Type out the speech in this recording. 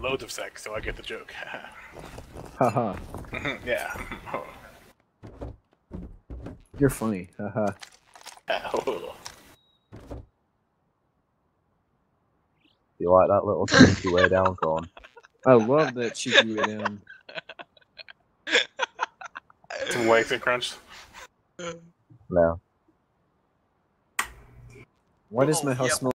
loads of sex, so I get the joke. Haha. yeah. You're funny. Haha. You like that little cheeky way down, Corn? I love that cheeky way down. Some way and crunch. No. Why does my house yep. smell